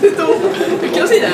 C'est tout. Quelqu'un c'est là.